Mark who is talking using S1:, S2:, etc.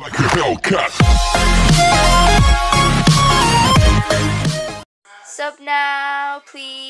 S1: Like a Hellcat.
S2: Sub now, please.